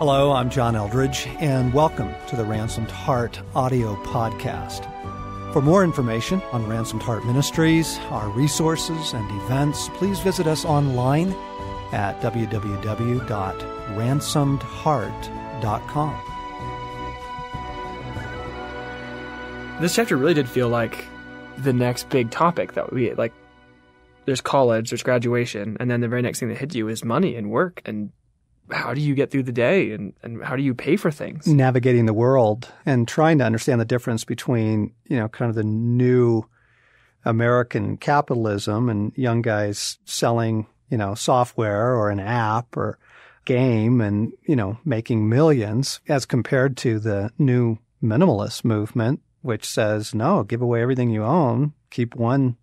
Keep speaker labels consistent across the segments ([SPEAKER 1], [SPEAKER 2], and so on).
[SPEAKER 1] Hello, I'm John Eldredge, and welcome to the Ransomed Heart audio podcast. For more information on Ransomed Heart Ministries, our resources, and events, please visit us online at www.ransomedheart.com.
[SPEAKER 2] This chapter really did feel like the next big topic that we like. There's college, there's graduation, and then the very next thing that hits you is money and work and how do you get through the day and, and how do you pay for things?
[SPEAKER 1] Navigating the world and trying to understand the difference between, you know, kind of the new American capitalism and young guys selling, you know, software or an app or game and, you know, making millions as compared to the new minimalist movement, which says, no, give away everything you own, keep one,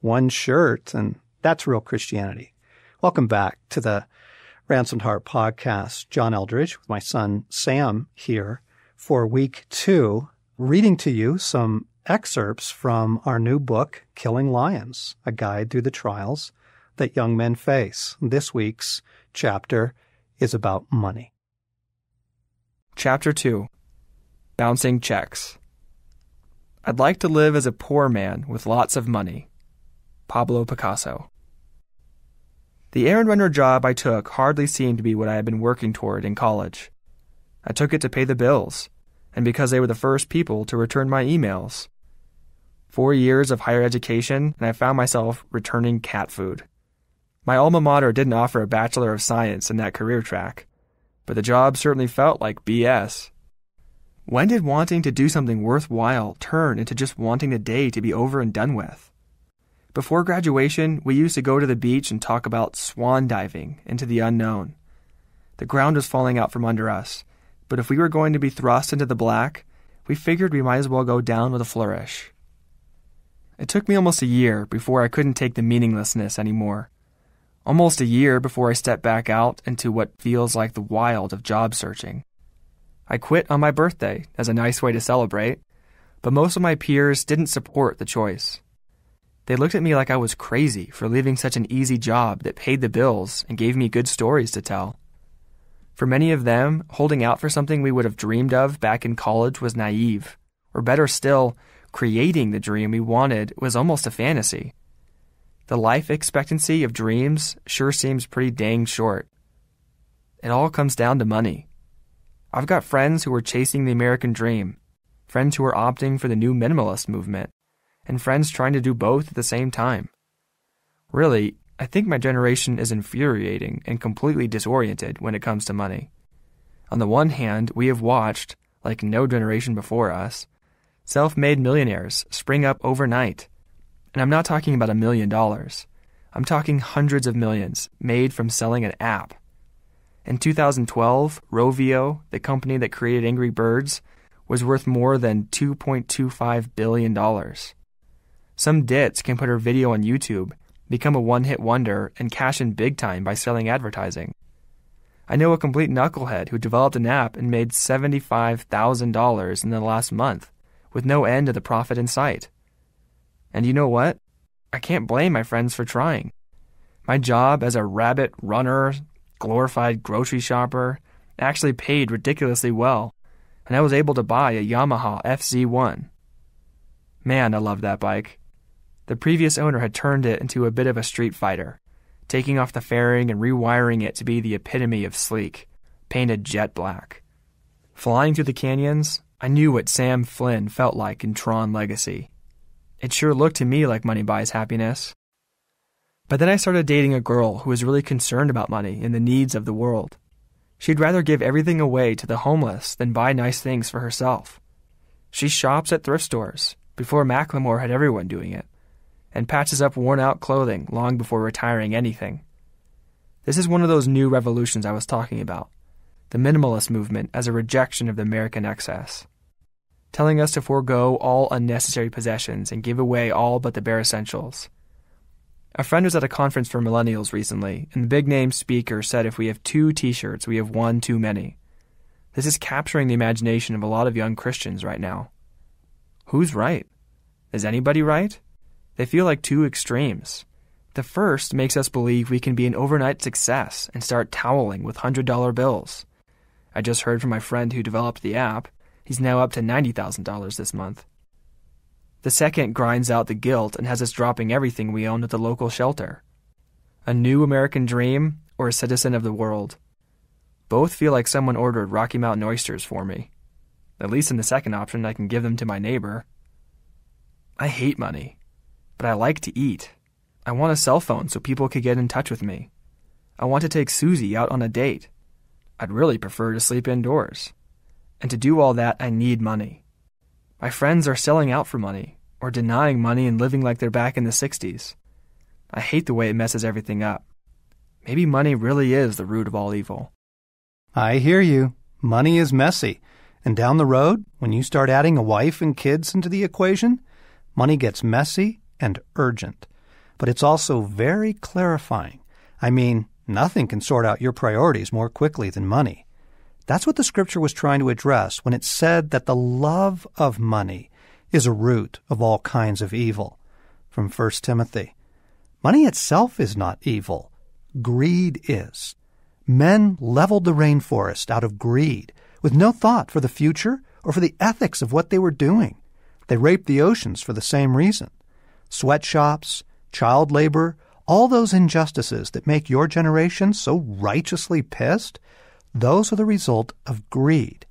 [SPEAKER 1] one shirt. And that's real Christianity. Welcome back to the Ransomed Heart podcast. John Eldredge with my son Sam here for week two, reading to you some excerpts from our new book, Killing Lions, a guide through the trials that young men face. This week's chapter is about money.
[SPEAKER 2] Chapter 2 Bouncing Checks. I'd like to live as a poor man with lots of money. Pablo Picasso. The errand runner job I took hardly seemed to be what I had been working toward in college. I took it to pay the bills, and because they were the first people to return my emails. Four years of higher education, and I found myself returning cat food. My alma mater didn't offer a Bachelor of Science in that career track, but the job certainly felt like BS. When did wanting to do something worthwhile turn into just wanting the day to be over and done with? Before graduation, we used to go to the beach and talk about swan diving into the unknown. The ground was falling out from under us, but if we were going to be thrust into the black, we figured we might as well go down with a flourish. It took me almost a year before I couldn't take the meaninglessness anymore. Almost a year before I stepped back out into what feels like the wild of job searching. I quit on my birthday as a nice way to celebrate, but most of my peers didn't support the choice. They looked at me like I was crazy for leaving such an easy job that paid the bills and gave me good stories to tell. For many of them, holding out for something we would have dreamed of back in college was naive. Or better still, creating the dream we wanted was almost a fantasy. The life expectancy of dreams sure seems pretty dang short. It all comes down to money. I've got friends who are chasing the American dream, friends who are opting for the new minimalist movement, and friends trying to do both at the same time. Really, I think my generation is infuriating and completely disoriented when it comes to money. On the one hand, we have watched, like no generation before us, self made millionaires spring up overnight. And I'm not talking about a million dollars. I'm talking hundreds of millions made from selling an app. In 2012, Rovio, the company that created Angry Birds, was worth more than $2.25 billion. Some ditz can put her video on YouTube, become a one hit wonder, and cash in big time by selling advertising. I know a complete knucklehead who developed an app and made $75,000 in the last month, with no end to the profit in sight. And you know what? I can't blame my friends for trying. My job as a rabbit runner, glorified grocery shopper, actually paid ridiculously well, and I was able to buy a Yamaha FZ1. Man, I love that bike. The previous owner had turned it into a bit of a street fighter, taking off the fairing and rewiring it to be the epitome of sleek, painted jet black. Flying through the canyons, I knew what Sam Flynn felt like in Tron Legacy. It sure looked to me like money buys happiness. But then I started dating a girl who was really concerned about money and the needs of the world. She'd rather give everything away to the homeless than buy nice things for herself. She shops at thrift stores. Before Macklemore had everyone doing it and patches up worn out clothing long before retiring anything. This is one of those new revolutions I was talking about the minimalist movement as a rejection of the American excess, telling us to forego all unnecessary possessions and give away all but the bare essentials. A friend was at a conference for millennials recently, and the big name speaker said if we have two t shirts, we have one too many. This is capturing the imagination of a lot of young Christians right now. Who's right? Is anybody right? They feel like two extremes. The first makes us believe we can be an overnight success and start toweling with $100 bills. I just heard from my friend who developed the app. He's now up to $90,000 this month. The second grinds out the guilt and has us dropping everything we own at the local shelter. A new American dream or a citizen of the world. Both feel like someone ordered Rocky Mountain oysters for me. At least in the second option, I can give them to my neighbor. I hate money, but I like to eat. I want a cell phone so people could get in touch with me. I want to take Susie out on a date. I'd really prefer to sleep indoors. And to do all that, I need money. My friends are selling out for money, or denying money and living like they're back in the 60s. I hate the way it messes everything up. Maybe money really is the root of all evil.
[SPEAKER 1] I hear you. Money is messy. And down the road, when you start adding a wife and kids into the equation, money gets messy and urgent. But it's also very clarifying. I mean, nothing can sort out your priorities more quickly than money. That's what the scripture was trying to address when it said that the love of money is a root of all kinds of evil. From 1 Timothy. Money itself is not evil. Greed is. Men leveled the rainforest out of greed, with no thought for the future or for the ethics of what they were doing. They raped the oceans for the same reason. Sweatshops, child labor, all those injustices that make your generation so righteously pissed, those are the result of greed.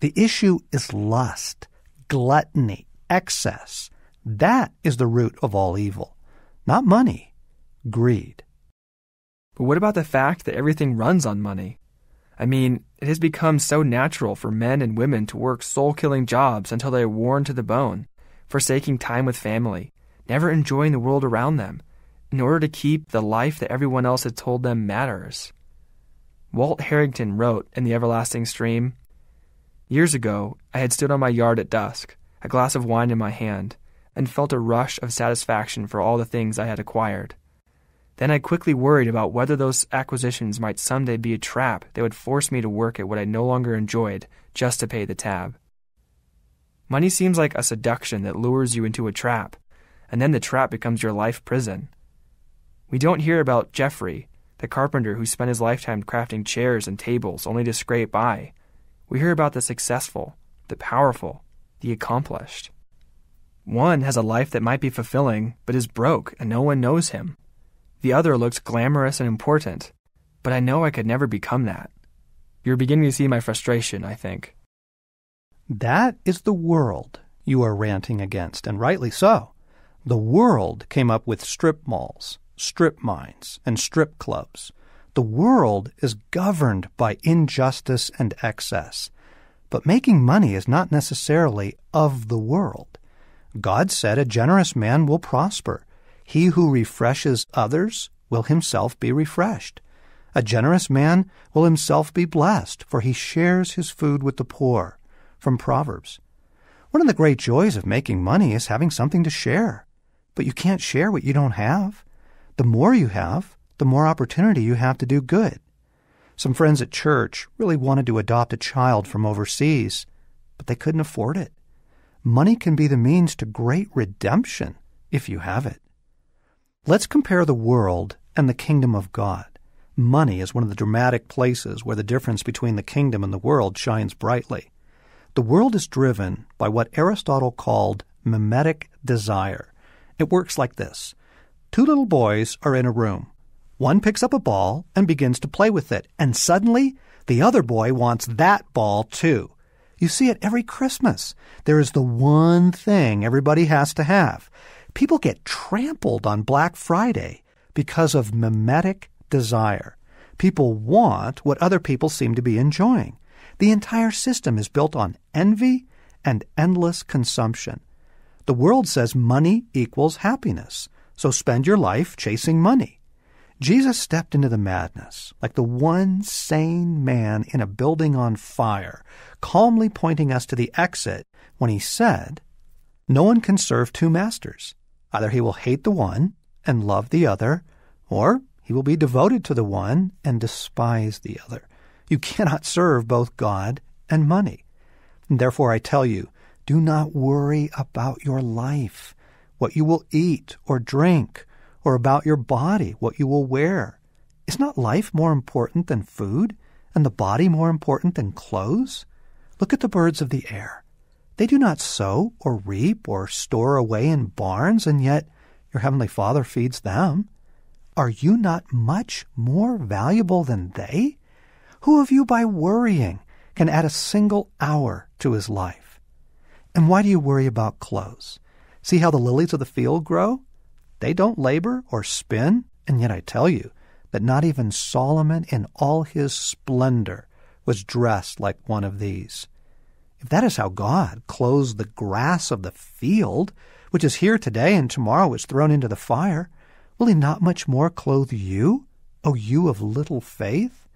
[SPEAKER 1] The issue is lust, gluttony, excess. That is the root of all evil. Not money, greed.
[SPEAKER 2] But what about the fact that everything runs on money? I mean, it has become so natural for men and women to work soul killing jobs until they are worn to the bone, forsaking time with family, never enjoying the world around them, in order to keep the life that everyone else had told them matters. Walt Harrington wrote in The Everlasting Stream Years ago, I had stood on my yard at dusk, a glass of wine in my hand, and felt a rush of satisfaction for all the things I had acquired. Then I quickly worried about whether those acquisitions might someday be a trap that would force me to work at what I no longer enjoyed just to pay the tab. Money seems like a seduction that lures you into a trap, and then the trap becomes your life prison. We don't hear about Jeffrey, the carpenter who spent his lifetime crafting chairs and tables only to scrape by. We hear about the successful, the powerful, the accomplished. One has a life that might be fulfilling, but is broke and no one knows him. The other looks glamorous and important, but I know I could never become that. You're beginning to see my frustration, I think.
[SPEAKER 1] That is the world you are ranting against, and rightly so. The world came up with strip malls, strip mines, and strip clubs. The world is governed by injustice and excess. But making money is not necessarily of the world. God said a generous man will prosper. He who refreshes others will himself be refreshed. A generous man will himself be blessed, for he shares his food with the poor. From Proverbs. One of the great joys of making money is having something to share. But you can't share what you don't have. The more you have, the more opportunity you have to do good. Some friends at church really wanted to adopt a child from overseas, but they couldn't afford it. Money can be the means to great redemption if you have it. Let's compare the world and the kingdom of God. Money is one of the dramatic places where the difference between the kingdom and the world shines brightly. The world is driven by what Aristotle called mimetic desire. It works like this Two little boys are in a room. One picks up a ball and begins to play with it, and suddenly the other boy wants that ball too. You see it every Christmas. There is the one thing everybody has to have. People get trampled on Black Friday because of mimetic desire. People want what other people seem to be enjoying. The entire system is built on envy and endless consumption. The world says money equals happiness, so spend your life chasing money. Jesus stepped into the madness like the one sane man in a building on fire, calmly pointing us to the exit when he said, No one can serve two masters. Either he will hate the one and love the other, or he will be devoted to the one and despise the other. You cannot serve both God and money. And therefore, I tell you, do not worry about your life, what you will eat or drink, or about your body, what you will wear. Is not life more important than food, and the body more important than clothes? Look at the birds of the air. They do not sow or reap or store away in barns, and yet your heavenly Father feeds them. Are you not much more valuable than they? Who of you by worrying can add a single hour to his life? And why do you worry about clothes? See how the lilies of the field grow? They don't labor or spin, and yet I tell you that not even Solomon in all his splendor was dressed like one of these. If that is how God clothes the grass of the field, which is here today and tomorrow is thrown into the fire, will he not much more clothe you, O you of little faith?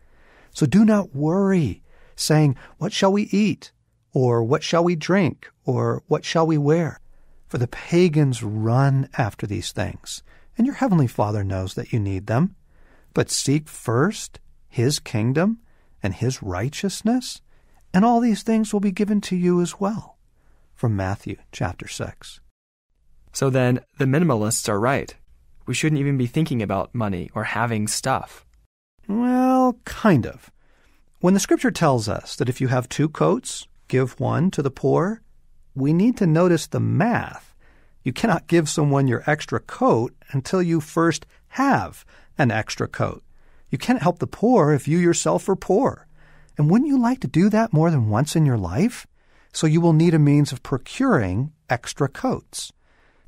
[SPEAKER 1] So do not worry, saying, What shall we eat? Or what shall we drink? Or what shall we wear? For the pagans run after these things, and your heavenly Father knows that you need them. But seek first his kingdom and his righteousness, and all these things will be given to you as well. From Matthew chapter 6.
[SPEAKER 2] So then, the minimalists are right. We shouldn't even be thinking about money or having stuff.
[SPEAKER 1] Well, kind of. When the scripture tells us that if you have two coats, give one to the poor, we need to notice the math. You cannot give someone your extra coat until you first have an extra coat. You can't help the poor if you yourself are poor. And wouldn't you like to do that more than once in your life? So you will need a means of procuring extra coats.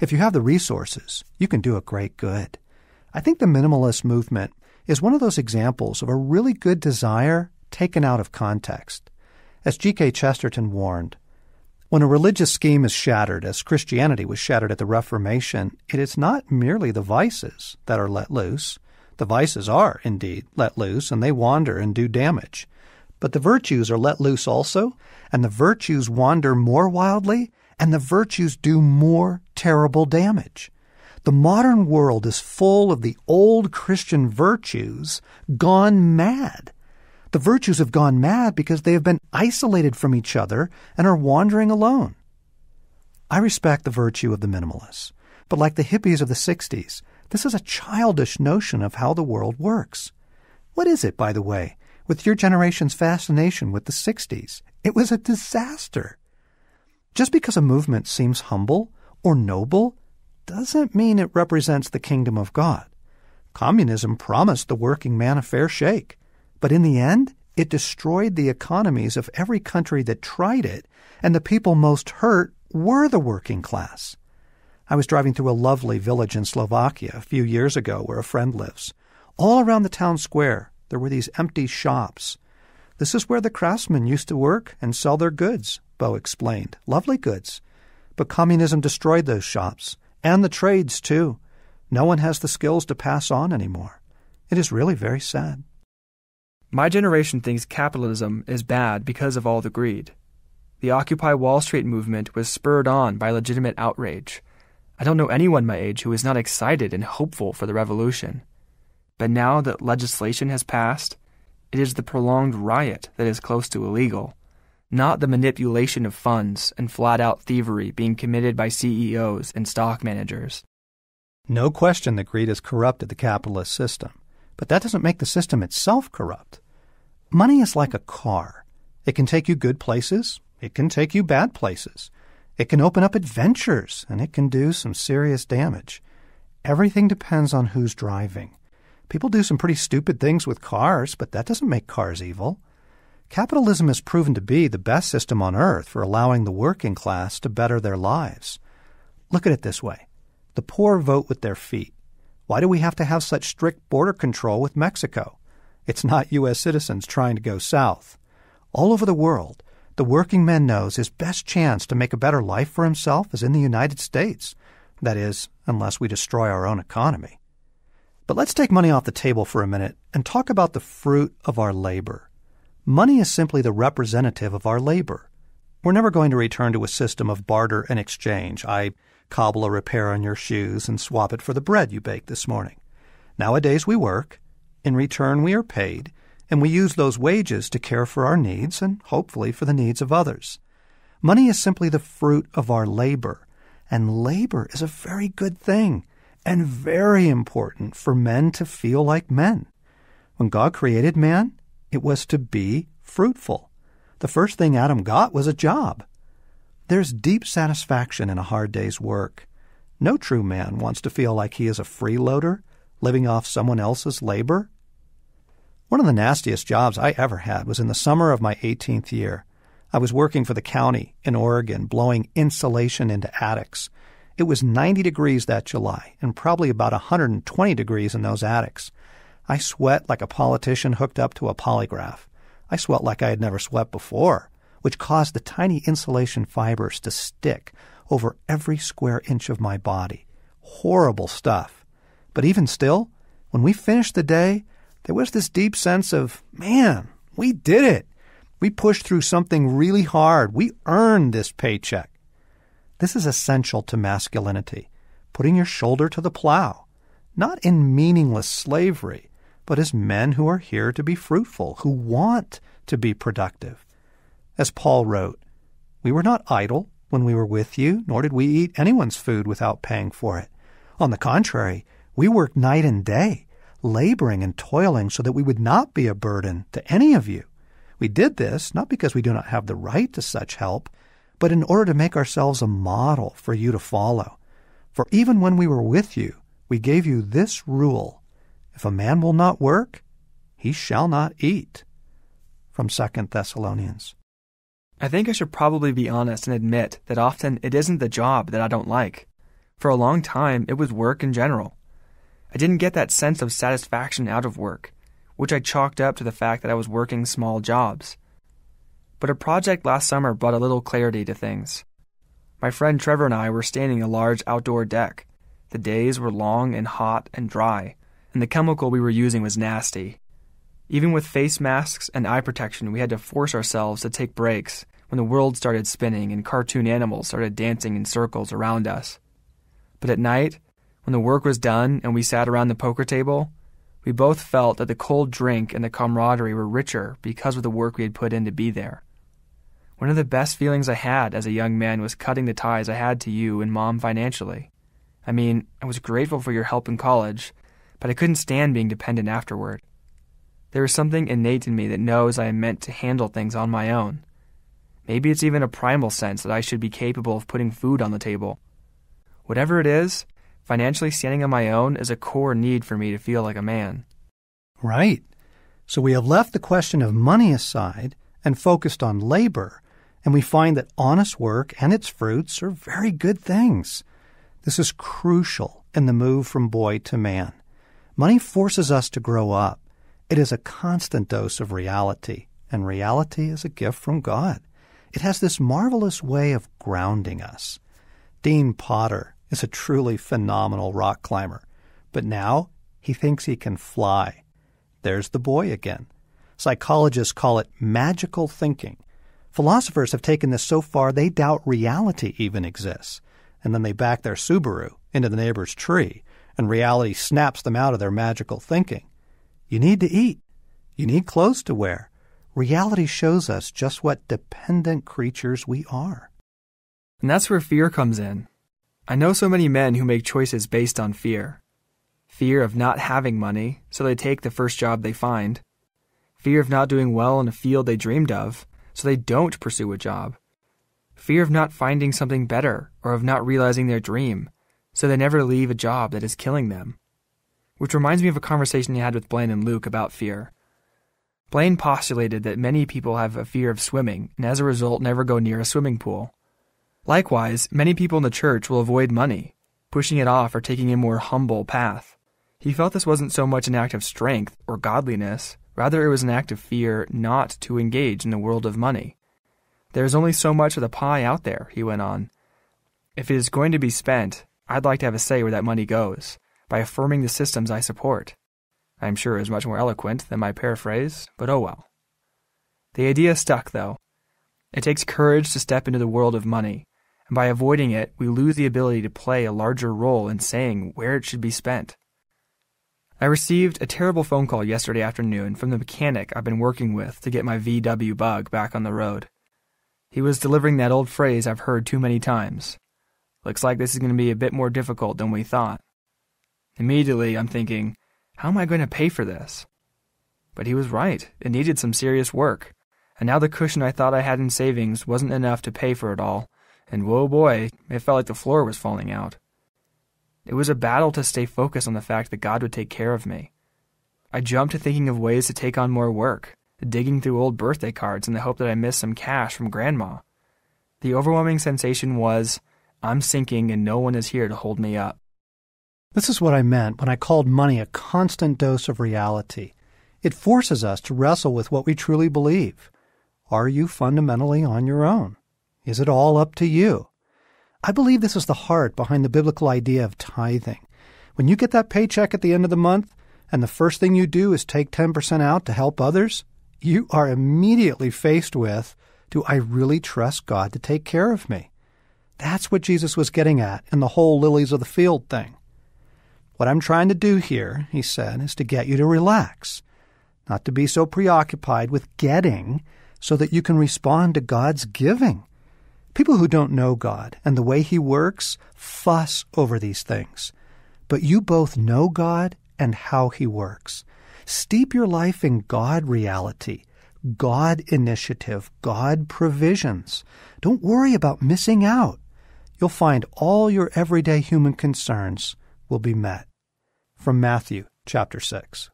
[SPEAKER 1] If you have the resources, you can do a great good. I think the minimalist movement is one of those examples of a really good desire taken out of context. As G.K. Chesterton warned, when a religious scheme is shattered, as Christianity was shattered at the Reformation, it is not merely the vices that are let loose. The vices are, indeed, let loose, and they wander and do damage. But the virtues are let loose also, and the virtues wander more wildly, and the virtues do more terrible damage. The modern world is full of the old Christian virtues gone mad. The virtues have gone mad because they have been isolated from each other and are wandering alone. I respect the virtue of the minimalists, but like the hippies of the 60s, this is a childish notion of how the world works. What is it, by the way, with your generation's fascination with the 60s? It was a disaster. Just because a movement seems humble or noble doesn't mean it represents the kingdom of God. Communism promised the working man a fair shake, but in the end, it destroyed the economies of every country that tried it, and the people most hurt were the working class. I was driving through a lovely village in Slovakia a few years ago where a friend lives. All around the town square, there were these empty shops. This is where the craftsmen used to work and sell their goods, Bo explained. Lovely goods. But communism destroyed those shops, and the trades, too. No one has the skills to pass on anymore. It is really very sad.
[SPEAKER 2] My generation thinks capitalism is bad because of all the greed. The Occupy Wall Street movement was spurred on by legitimate outrage. I don't know anyone my age who is not excited and hopeful for the revolution. But now that legislation has passed, it is the prolonged riot that is close to illegal not the manipulation of funds and flat out thievery being committed by CEOs and stock managers.
[SPEAKER 1] No question that greed has corrupted the capitalist system, but that doesn't make the system itself corrupt. Money is like a car. It can take you good places, it can take you bad places. It can open up adventures, and it can do some serious damage. Everything depends on who's driving. People do some pretty stupid things with cars, but that doesn't make cars evil. Capitalism has proven to be the best system on earth for allowing the working class to better their lives. Look at it this way the poor vote with their feet. Why do we have to have such strict border control with Mexico? It's not U.S. citizens trying to go south. All over the world, the working man knows his best chance to make a better life for himself is in the United States. That is, unless we destroy our own economy. But let's take money off the table for a minute and talk about the fruit of our labor. Money is simply the representative of our labor. We're never going to return to a system of barter and exchange. I cobble a repair on your shoes and swap it for the bread you baked this morning. Nowadays we work. In return, we are paid, and we use those wages to care for our needs and hopefully for the needs of others. Money is simply the fruit of our labor, and labor is a very good thing and very important for men to feel like men. When God created man, It was to be fruitful. The first thing Adam got was a job. There's deep satisfaction in a hard day's work. No true man wants to feel like he is a freeloader, living off someone else's labor. One of the nastiest jobs I ever had was in the summer of my 18th year. I was working for the county in Oregon, blowing insulation into attics. It was 90 degrees that July, and probably about 120 degrees in those attics. I sweat like a politician hooked up to a polygraph. I sweat like I had never sweat before, which caused the tiny insulation fibers to stick over every square inch of my body. Horrible stuff. But even still, when we finished the day, there was this deep sense of, man, we did it. We pushed through something really hard. We earned this paycheck. This is essential to masculinity, putting your shoulder to the plow, not in meaningless slavery, but as men who are here to be fruitful, who want to be productive. As Paul wrote, We were not idle when we were with you, nor did we eat anyone's food without paying for it. On the contrary, we worked night and day, laboring and toiling so that we would not be a burden to any of you. We did this not because we do not have the right to such help, but in order to make ourselves a model for you to follow. For even when we were with you, we gave you this rule If a man will not work, he shall not eat. From 2 Thessalonians.
[SPEAKER 2] I think I should probably be honest and admit that often it isn't the job that I don't like. For a long time, it was work in general. I didn't get that sense of satisfaction out of work which I chalked up to the fact that I was working small jobs. But a project last summer brought a little clarity to things. My friend Trevor and I were standing a large outdoor deck. The days were long and hot and dry, and the chemical we were using was nasty. Even with face masks and eye protection, we had to force ourselves to take breaks when the world started spinning and cartoon animals started dancing in circles around us. But at night, when the work was done and we sat around the poker table, we both felt that the cold drink and the camaraderie were richer because of the work we had put in to be there. One of the best feelings I had as a young man was cutting the ties I had to you and mom financially. I mean, I was grateful for your help in college, but I couldn't stand being dependent afterward. There is something innate in me that knows I am meant to handle things on my own. Maybe it's even a primal sense that I should be capable of putting food on the table. Whatever it is, Financially standing on my own is a core need for me to feel like a man.
[SPEAKER 1] Right. So we have left the question of money aside and focused on labor, and we find that honest work and its fruits are very good things. This is crucial in the move from boy to man. Money forces us to grow up. It is a constant dose of reality, and reality is a gift from God. It has this marvelous way of grounding us. Dean Potter is a truly phenomenal rock climber. But now he thinks he can fly. There's the boy again. Psychologists call it magical thinking. Philosophers have taken this so far they doubt reality even exists. And then they back their Subaru into the neighbor's tree, and reality snaps them out of their magical thinking. You need to eat. You need clothes to wear. Reality shows us just what dependent creatures we are.
[SPEAKER 2] And that's where fear comes in. I know so many men who make choices based on fear fear of not having money, so they take the first job they find, fear of not doing well in a field they dreamed of, so they don't pursue a job, fear of not finding something better or of not realizing their dream, so they never leave a job that is killing them. Which reminds me of a conversation he had with Blaine and Luke about fear. Blaine postulated that many people have a fear of swimming and as a result never go near a swimming pool. Likewise, many people in the church will avoid money, pushing it off or taking a more humble path. He felt this wasn't so much an act of strength or godliness, rather, it was an act of fear not to engage in the world of money. There is only so much of the pie out there, he went on. If it is going to be spent, I'd like to have a say where that money goes, by affirming the systems I support. I am sure it is much more eloquent than my paraphrase, but oh well. The idea stuck, though. It takes courage to step into the world of money, and by avoiding it, we lose the ability to play a larger role in saying where it should be spent. I received a terrible phone call yesterday afternoon from the mechanic I've been working with to get my VW bug back on the road. He was delivering that old phrase I've heard too many times. Looks like this is going to be a bit more difficult than we thought. Immediately, I'm thinking, how am I going to pay for this? But he was right. It needed some serious work. And now the cushion I thought I had in savings wasn't enough to pay for it all. And whoa boy, it felt like the floor was falling out. It was a battle to stay focused on the fact that God would take care of me. I jumped to thinking of ways to take on more work, digging through old birthday cards in the hope that I missed some cash from Grandma. The overwhelming sensation was, I'm sinking and no one is here to hold me up.
[SPEAKER 1] This is what I meant when I called money a constant dose of reality. It forces us to wrestle with what we truly believe. Are you fundamentally on your own? Is it all up to you? I believe this is the heart behind the biblical idea of tithing. When you get that paycheck at the end of the month, and the first thing you do is take 10% out to help others, you are immediately faced with Do I really trust God to take care of me? That's what Jesus was getting at in the whole lilies of the field thing. What I'm trying to do here, he said, is to get you to relax, not to be so preoccupied with getting so that you can respond to God's giving. People who don't know God and the way He works fuss over these things. But you both know God and how He works. Steep your life in God reality, God initiative, God provisions. Don't worry about missing out. You'll find all your everyday human concerns will be met. From Matthew chapter 6.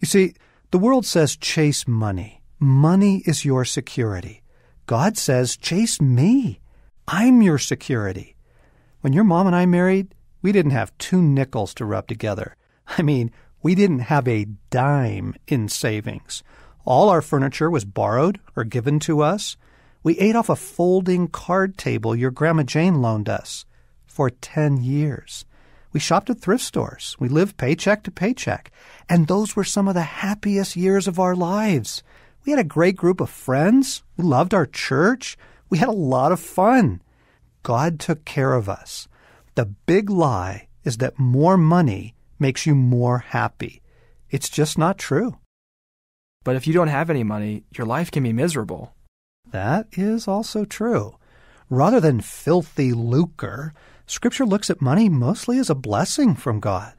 [SPEAKER 1] You see, the world says chase money. Money is your security. God says, chase me. I'm your security. When your mom and I married, we didn't have two nickels to rub together. I mean, we didn't have a dime in savings. All our furniture was borrowed or given to us. We ate off a folding card table your Grandma Jane loaned us for 10 years. We shopped at thrift stores. We lived paycheck to paycheck. And those were some of the happiest years of our lives. We had a great group of friends. We loved our church. We had a lot of fun. God took care of us. The big lie is that more money makes you more happy. It's just not true.
[SPEAKER 2] But if you don't have any money, your life can be miserable.
[SPEAKER 1] That is also true. Rather than filthy lucre, Scripture looks at money mostly as a blessing from God.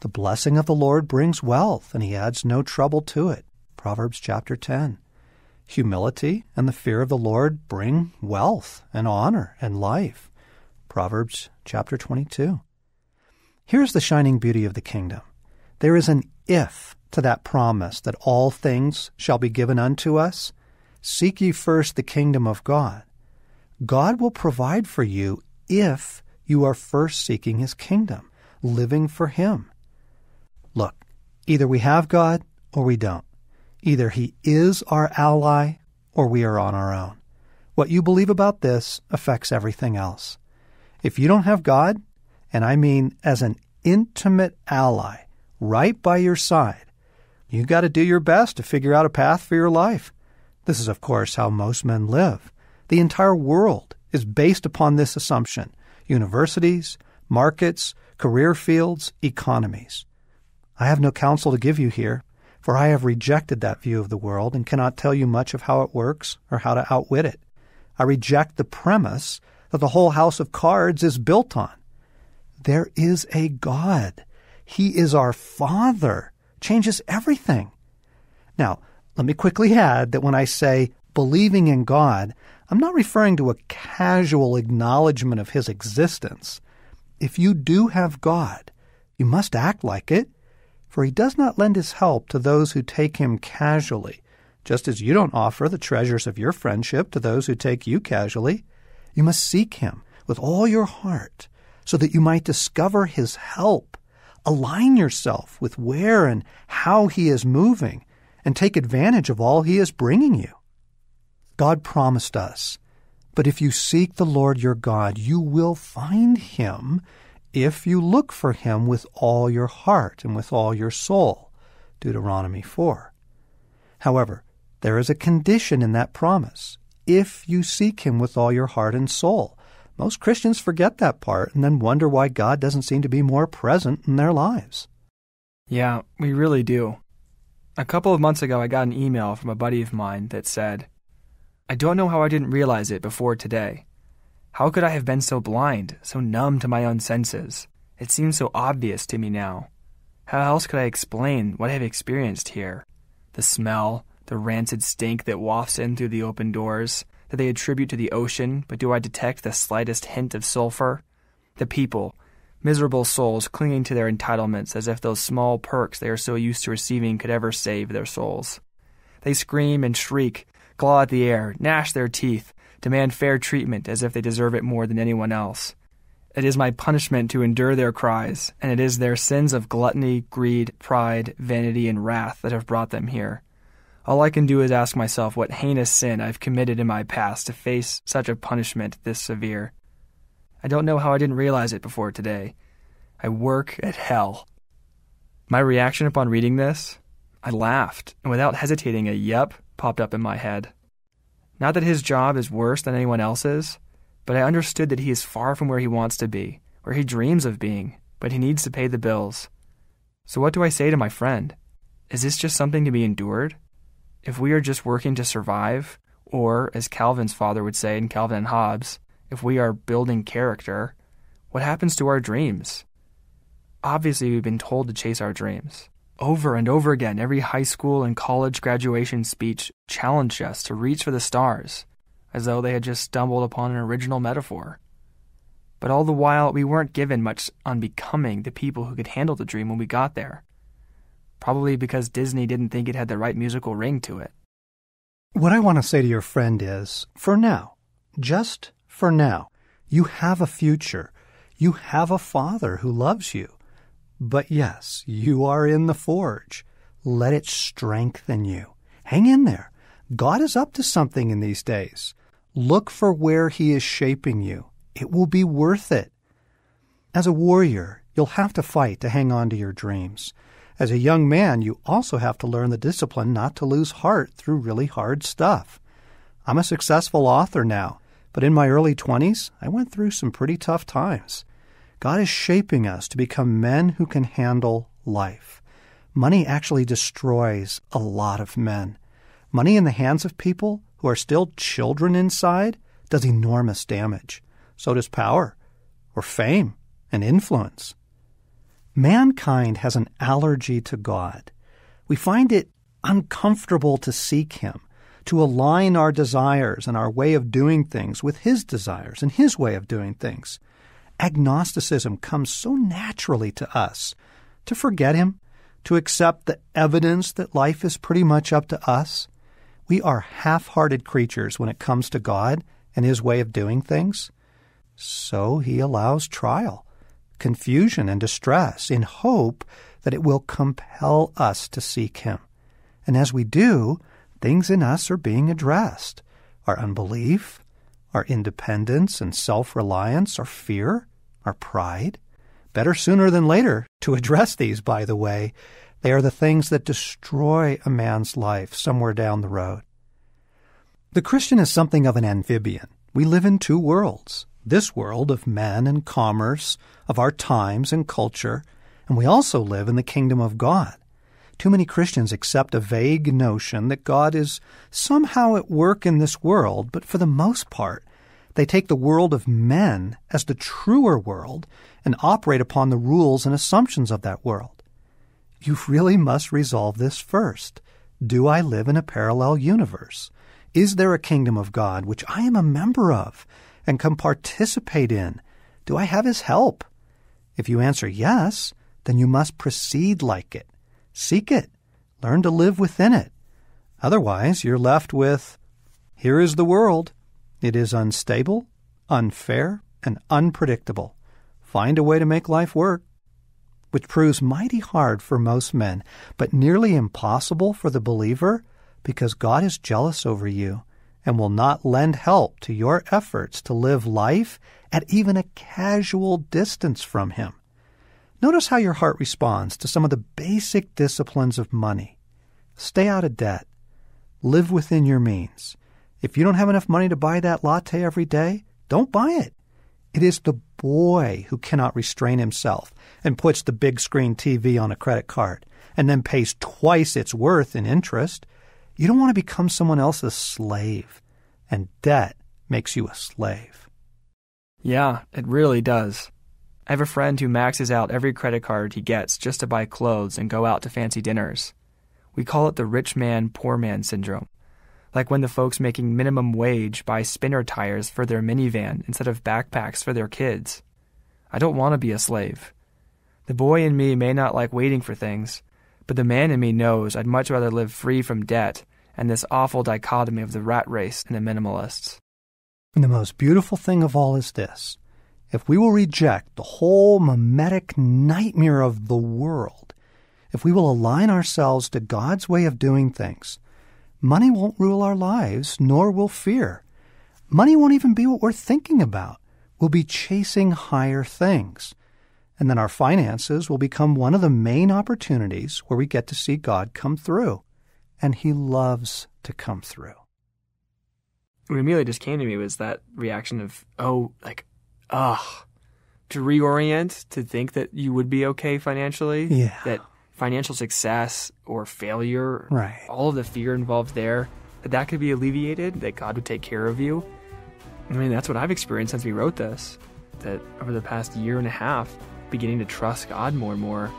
[SPEAKER 1] The blessing of the Lord brings wealth, and he adds no trouble to it. Proverbs chapter 10. Humility and the fear of the Lord bring wealth and honor and life. Proverbs chapter 22. Here's the shining beauty of the kingdom. There is an if to that promise that all things shall be given unto us. Seek ye first the kingdom of God. God will provide for you if you are first seeking his kingdom, living for him. Look, either we have God or we don't. Either he is our ally or we are on our own. What you believe about this affects everything else. If you don't have God, and I mean as an intimate ally right by your side, you got to do your best to figure out a path for your life. This is, of course, how most men live. The entire world is based upon this assumption universities, markets, career fields, economies. I have no counsel to give you here for I have rejected that view of the world and cannot tell you much of how it works or how to outwit it. I reject the premise that the whole house of cards is built on. There is a God. He is our Father. Changes everything. Now, let me quickly add that when I say believing in God, I'm not referring to a casual acknowledgement of His existence. If you do have God, you must act like it for he does not lend his help to those who take him casually, just as you don't offer the treasures of your friendship to those who take you casually. You must seek him with all your heart, so that you might discover his help. Align yourself with where and how he is moving, and take advantage of all he is bringing you. God promised us, but if you seek the Lord your God, you will find him if you look for him with all your heart and with all your soul. Deuteronomy 4. However, there is a condition in that promise. If you seek him with all your heart and soul. Most Christians forget that part and then wonder why God doesn't seem to be more present in their lives.
[SPEAKER 2] Yeah, we really do. A couple of months ago, I got an email from a buddy of mine that said, I don't know how I didn't realize it before today. How could I have been so blind, so numb to my own senses? It seems so obvious to me now. How else could I explain what I've experienced here? The smell, the rancid stink that wafts in through the open doors, that they attribute to the ocean, but do I detect the slightest hint of sulfur? The people, miserable souls clinging to their entitlements as if those small perks they are so used to receiving could ever save their souls. They scream and shriek, claw at the air, gnash their teeth, demand fair treatment as if they deserve it more than anyone else. It is my punishment to endure their cries, and it is their sins of gluttony, greed, pride, vanity, and wrath that have brought them here. All I can do is ask myself what heinous sin I've committed in my past to face such a punishment this severe. I don't know how I didn't realize it before today. I work at hell. My reaction upon reading this? I laughed, and without hesitating, a yep popped up in my head. Not that his job is worse than anyone else's, but I understood that he is far from where he wants to be, where he dreams of being, but he needs to pay the bills. So, what do I say to my friend? Is this just something to be endured? If we are just working to survive, or, as Calvin's father would say in Calvin and Hobbes, if we are building character, what happens to our dreams? Obviously, we've been told to chase our dreams. Over and over again, every high school and college graduation speech challenged us to reach for the stars, as though they had just stumbled upon an original metaphor. But all the while, we weren't given much on becoming the people who could handle the dream when we got there. Probably because Disney didn't think it had the right musical ring to it.
[SPEAKER 1] What I want to say to your friend is for now, just for now, you have a future. You have a father who loves you. But yes, you are in the forge. Let it strengthen you. Hang in there. God is up to something in these days. Look for where He is shaping you. It will be worth it. As a warrior, you'll have to fight to hang on to your dreams. As a young man, you also have to learn the discipline not to lose heart through really hard stuff. I'm a successful author now, but in my early 20s, I went through some pretty tough times. God is shaping us to become men who can handle life. Money actually destroys a lot of men. Money in the hands of people who are still children inside does enormous damage. So does power, or fame, and influence. Mankind has an allergy to God. We find it uncomfortable to seek Him, to align our desires and our way of doing things with His desires and His way of doing things. Agnosticism comes so naturally to us to forget Him, to accept the evidence that life is pretty much up to us. We are half hearted creatures when it comes to God and His way of doing things. So He allows trial confusion and distress in hope that it will compel us to seek Him. And as we do, things in us are being addressed our unbelief, our independence and self reliance, our fear, our pride. Better sooner than later to address these, by the way. They are the things that destroy a man's life somewhere down the road. The Christian is something of an amphibian. We live in two worlds this world of men and commerce, of our times and culture, and we also live in the kingdom of God. Too many Christians accept a vague notion that God is somehow at work in this world, but for the most part, they take the world of men as the truer world and operate upon the rules and assumptions of that world. You really must resolve this first. Do I live in a parallel universe? Is there a kingdom of God which I am a member of and can participate in? Do I have His help? If you answer yes, then you must proceed like it. Seek it. Learn to live within it. Otherwise, you're left with here is the world. It is unstable, unfair, and unpredictable. Find a way to make life work, which proves mighty hard for most men, but nearly impossible for the believer because God is jealous over you and will not lend help to your efforts to live life at even a casual distance from Him. Notice how your heart responds to some of the basic disciplines of money. Stay out of debt. Live within your means. If you don't have enough money to buy that latte every day, don't buy it. It is the boy who cannot restrain himself and puts the big screen TV on a credit card and then pays twice its worth in interest you don't want to become someone else's slave, and debt makes you a slave.
[SPEAKER 2] Yeah, it really does. I have a friend who maxes out every credit card he gets just to buy clothes and go out to fancy dinners. We call it the rich man, poor man syndrome. Like when the folks making minimum wage buy spinner tires for their minivan instead of backpacks for their kids. I don't want to be a slave. The boy in me may not like waiting for things, but the man in me knows I'd much rather live free from debt and this awful dichotomy of the rat race and the minimalists.
[SPEAKER 1] And the most beautiful thing of all is this if we will reject the whole mimetic nightmare of the world, if we will align ourselves to God's way of doing things, money won't rule our lives, nor will fear. Money won't even be what we're thinking about. We'll be chasing higher things. And then our finances will become one of the main opportunities where we get to see God come through. And He loves to come through.
[SPEAKER 2] What immediately just came to me was that reaction of, oh, like, ugh, to reorient, to think that you would be okay financially.
[SPEAKER 1] Yeah.
[SPEAKER 2] That financial success or failure,
[SPEAKER 1] Right.
[SPEAKER 2] all of the fear involved there, that that could be alleviated, that God would take care of you. I mean, that's what I've experienced since we wrote this. That over the past year and a half, beginning to trust God more and more,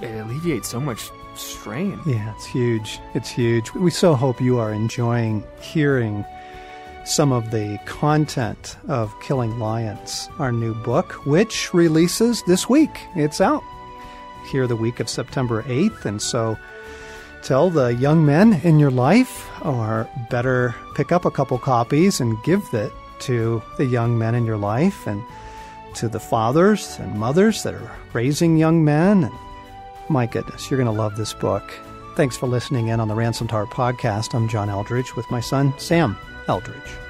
[SPEAKER 2] it alleviates so much strain.
[SPEAKER 1] Yeah, it's huge. It's huge. We so hope you are enjoying hearing some of the content of Killing Lions, our new book, which releases this week. It's out here the week of September 8th. And so tell the young men in your life, or better pick up a couple copies and give it to the young men in your life and to the fathers and mothers that are raising young men. And my goodness, you're going to love this book. Thanks for listening in on the Ransomed Heart podcast. I'm John Eldredge with my son, Sam Eldredge.